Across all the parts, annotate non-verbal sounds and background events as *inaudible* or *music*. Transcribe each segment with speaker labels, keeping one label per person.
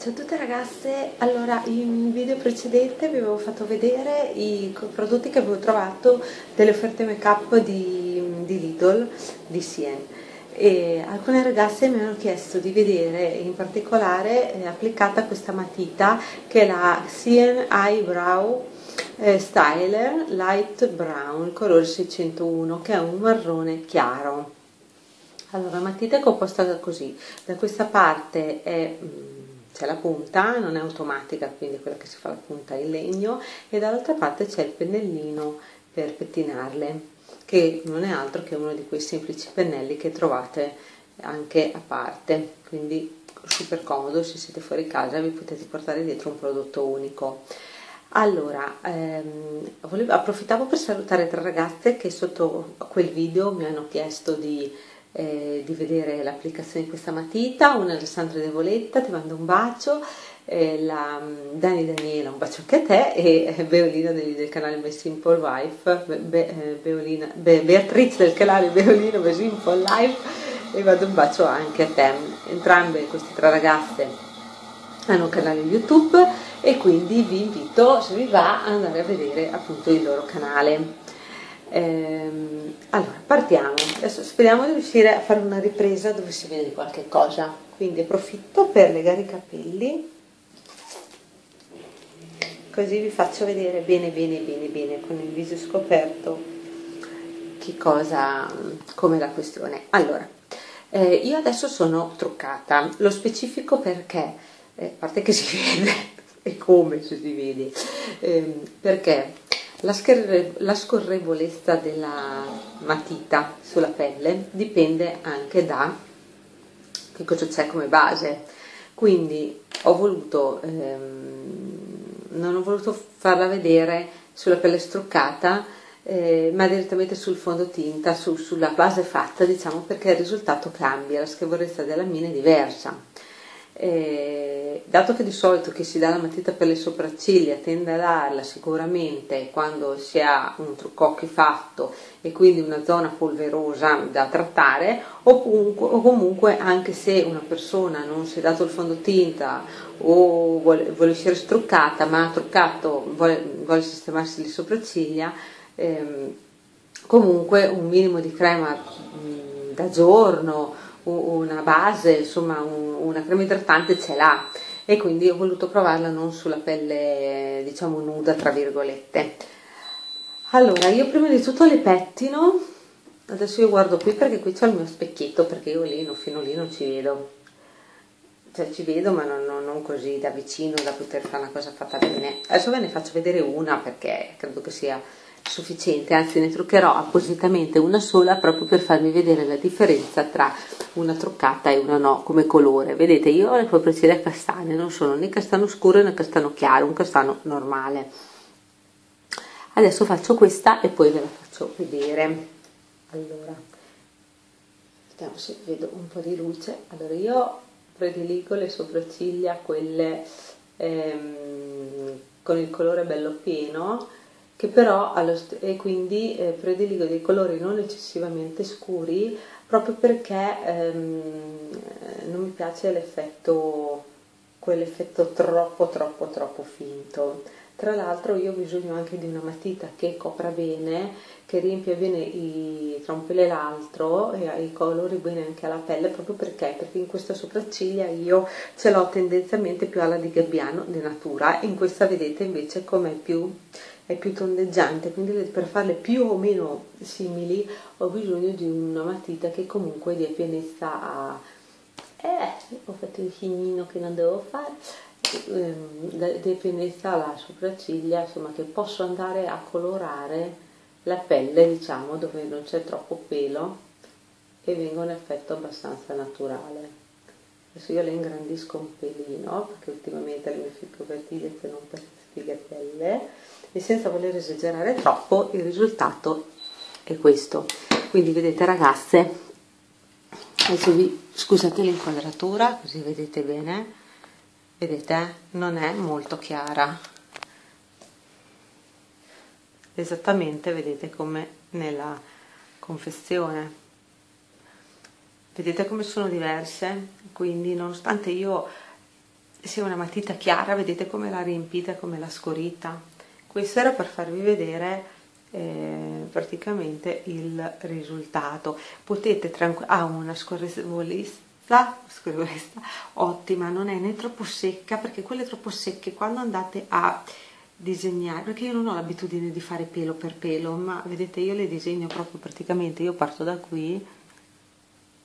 Speaker 1: Ciao a tutte ragazze, allora in video precedente vi avevo fatto vedere i prodotti che avevo trovato delle offerte make up di, di Lidl, di Sien. E alcune ragazze mi hanno chiesto di vedere in particolare eh, applicata questa matita che è la Sien Eyebrow eh, Styler Light Brown colore 601 che è un marrone chiaro. Allora la matita è composta così. Da questa parte è mm, c'è la punta, non è automatica, quindi quella che si fa la punta in legno, e dall'altra parte c'è il pennellino per pettinarle, che non è altro che uno di quei semplici pennelli che trovate anche a parte, quindi super comodo, se siete fuori casa vi potete portare dietro un prodotto unico. Allora, ehm, volevo, approfittavo per salutare tre ragazze che sotto quel video mi hanno chiesto di eh, di vedere l'applicazione di questa matita, una Alessandra De Voletta, ti mando un bacio, eh, la mm, Dani Daniela, un bacio anche a te. E eh, Beolina del, del, canale My Simple Wife, Be, Be, eh, Beolina, Be, Beatrice del canale Beolina My Simple Life. E mando un bacio anche a te. Entrambe queste tre ragazze hanno un canale YouTube. E quindi vi invito, se vi va, ad andare a vedere appunto il loro canale. Ehm, allora, partiamo. Adesso speriamo di riuscire a fare una ripresa dove si vede qualche cosa. Quindi approfitto per legare i capelli. Così vi faccio vedere bene, bene, bene, bene con il viso scoperto che cosa, come la questione. Allora, eh, io adesso sono truccata. Lo specifico perché, eh, a parte che si *laughs* vede e come se si vede, eh, perché la, la scorrevolezza della matita sulla pelle dipende anche da che cosa c'è come base. Quindi ho voluto, ehm, non ho voluto farla vedere sulla pelle struccata, eh, ma direttamente sul fondotinta, su, sulla base fatta, diciamo, perché il risultato cambia, la scorrevolezza della mina è diversa. Eh, dato che di solito chi si dà la matita per le sopracciglia tende a darla sicuramente quando si ha un trucco occhi fatto e quindi una zona polverosa da trattare o comunque, o comunque anche se una persona non si è dato il fondotinta o vuole, vuole uscire struccata ma ha truccato, vuole, vuole sistemarsi le sopracciglia ehm, comunque un minimo di crema mh, da giorno una base, insomma un, una crema idratante ce l'ha e quindi ho voluto provarla non sulla pelle diciamo nuda tra virgolette. Allora io prima di tutto le pettino, adesso io guardo qui perché qui c'è il mio specchietto perché io lì fino lì non ci vedo, cioè ci vedo ma non, non, non così da vicino da poter fare una cosa fatta bene. Adesso ve ne faccio vedere una perché credo che sia sufficiente, anzi ne truccherò appositamente una sola proprio per farvi vedere la differenza tra una truccata e una no come colore. Vedete, io ho le sopracciglia castane, non sono né castano scuro né castano chiaro, un castano normale. Adesso faccio questa e poi ve la faccio vedere. Allora, vediamo se vedo un po' di luce. Allora, io prediligo le sopracciglia, quelle ehm, con il colore bello pieno, che però e quindi eh, prediligo dei colori non eccessivamente scuri proprio perché ehm, non mi piace l'effetto quell'effetto troppo troppo troppo finto. Tra l'altro io ho bisogno anche di una matita che copra bene che riempia bene i, tra un pelo e l'altro e i colori bene anche alla pelle proprio perché? Perché in questa sopracciglia io ce l'ho tendenzialmente più alla di gabbiano di natura in questa vedete invece come più è più tondeggiante, quindi per farle più o meno simili ho bisogno di una matita che comunque dia pienezza a... Eh, ho fatto il finino che non devo fare, eh, dia pienezza alla sopracciglia, insomma che posso andare a colorare la pelle, diciamo, dove non c'è troppo pelo e venga un effetto abbastanza naturale. Adesso io le ingrandisco un pelino perché ultimamente le mie fibrovertiglie sono un po' sfigatelle e senza voler esagerare troppo il risultato è questo. Quindi vedete ragazze adesso vi scusate l'inquadratura così vedete bene. Vedete non è molto chiara. Esattamente vedete come nella confezione. Vedete come sono diverse? Quindi nonostante io sia una matita chiara vedete come l'ha riempita come l'ha scorita. Questo era per farvi vedere eh, praticamente il risultato. Potete ha una scorrevolezza, scorrevolezza ottima non è né troppo secca perché quelle troppo secche quando andate a disegnare perché io non ho l'abitudine di fare pelo per pelo ma vedete io le disegno proprio praticamente io parto da qui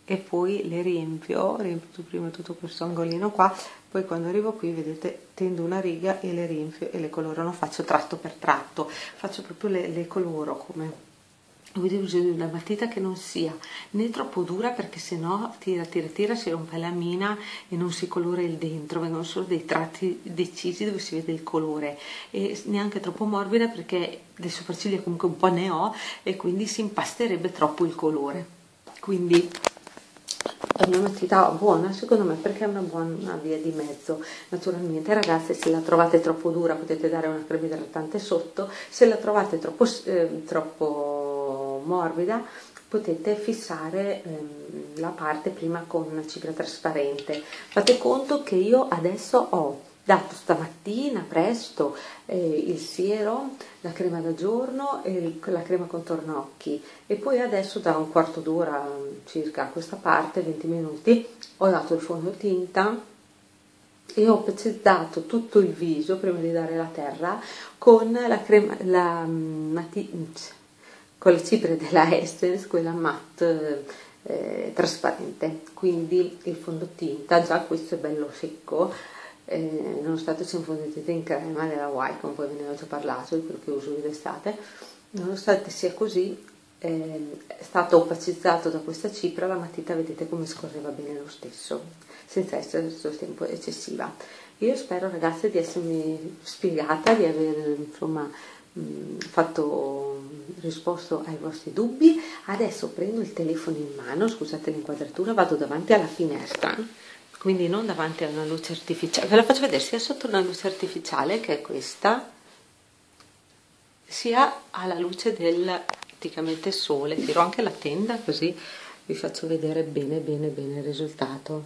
Speaker 1: e poi le riempio riempio prima tutto questo angolino qua poi quando arrivo qui vedete tendo una riga e le riempio e le coloro non faccio tratto per tratto faccio proprio le, le coloro come avete bisogno di una matita che non sia né troppo dura perché se no tira tira tira si rompe la mina e non si colora il dentro vengono solo dei tratti decisi dove si vede il colore. E neanche troppo morbida perché le sopracciglia comunque un po' ne ho e quindi si impasterebbe troppo il colore. Quindi è una matita buona secondo me perché è una buona via di mezzo naturalmente. Ragazze se la trovate troppo dura potete dare una crema idratante sotto. Se la trovate troppo, eh, troppo morbida potete fissare ehm, la parte prima con una cipria trasparente. Fate conto che io adesso ho dato stamattina presto eh, il siero, la crema da giorno e la crema contorno occhi e poi adesso da un quarto d'ora circa a questa parte, 20 minuti, ho dato il fondotinta e ho pezzezzato tutto il viso prima di dare la terra con la crema, la, mm, mati, con le cipria della Essence, quella matte eh, trasparente, quindi il fondotinta, già questo è bello secco, eh, nonostante sia un fondotinta in crema della Wycom, poi ve ne ho già parlato di quello che uso d'estate, nonostante sia così, eh, è stato opacizzato da questa cipria, la matita vedete come scorreva bene lo stesso, senza essere sul tempo eccessiva. Io spero ragazzi di essermi spiegata, di aver insomma mh, fatto risposto ai vostri dubbi. Adesso prendo il telefono in mano, scusate l'inquadratura, vado davanti alla finestra quindi non davanti a una luce artificiale, ve la faccio vedere sia sotto una luce artificiale che è questa, sia alla luce del praticamente sole, tiro anche la tenda così vi faccio vedere bene bene bene il risultato.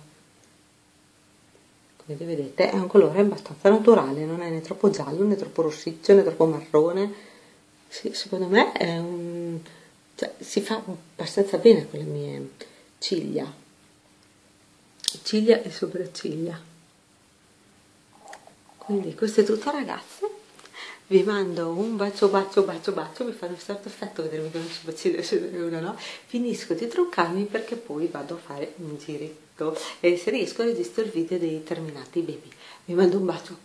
Speaker 1: Come vedete è un colore abbastanza naturale, non è né troppo giallo né troppo rossiccio né troppo marrone, sì, secondo me un... Cioè, si fa abbastanza bene con le mie ciglia ciglia e sopracciglia. Quindi questo è tutto ragazze vi mando un bacio bacio bacio bacio mi fa un certo effetto vedermi con le sopracciglia se una no? Finisco di truccarmi perché poi vado a fare un giretto e se riesco registro il video dei terminati baby. Vi mando un bacio